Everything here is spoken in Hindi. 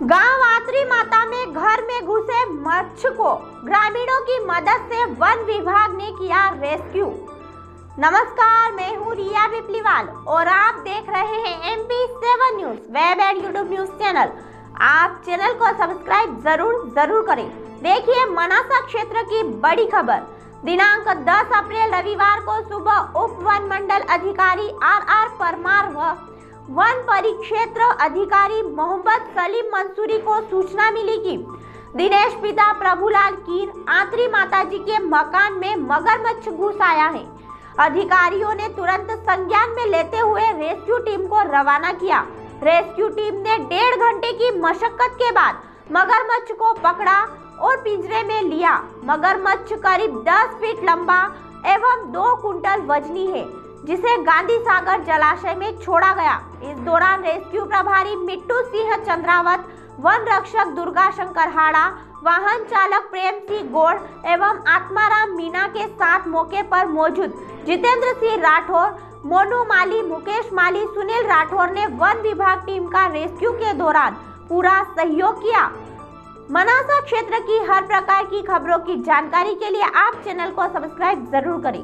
गाँव आत्री माता में घर में घुसे मच्छ को ग्रामीणों की मदद से वन विभाग ने किया रेस्क्यू। नमस्कार, मैं हूँ रिया बिपलीवाल और आप देख रहे हैं M P seven news web and YouTube news channel आप चैनल को सब्सक्राइब ज़रूर ज़रूर करें। देखिए मनासा क्षेत्र की बड़ी खबर। दिनांक 10 अप्रैल रविवार को सुबह उप वन मंडल अधिकारी आर आर परमार व वन परिक्षेत्र अधिकारी मोहम्मद सलीम मंसूरी को सूचना मिली कि दिनेश पिता प्रभुलाल कीर, आंतरी माता जी के मकान में मगरमच्छ घुस आया है। अधिकारियों ने तुरंत संज्ञान में लेते हुए रेस्क्यू टीम को रवाना किया। रेस्क्यू टीम ने डेढ़ घंटे की मशक्कत के बाद मगरमच्छ को पकड़ा और पिंजरे में लिया। मगरमच्छ करीब 10 फीट लंबा एवं दो कुंटल वजनी है। जिसे गांधी सागर जलाशय में छोड़ा गया। इस दौरान रेस्क्यू प्रभारी मिट्टू सिंह चंद्रावत, वन रक्षक दुर्गा शंकर हाड़ा, वाहन चालक प्रेम सिंह गौड़ एवं आत्माराम मीना के साथ मौके पर मौजूद। जितेंद्र सिंह राठौर, मोनू माली, मुकेश माली, सुनील राठौर ने वन विभाग टीम का रेस्क्यू के दौरान पूरा सहयोग किया। मनासा क्षेत्र की हर प्रकार की खबरों की जानकारी के लिए आप चैनल को सब्सक्राइब ज़रूर करें।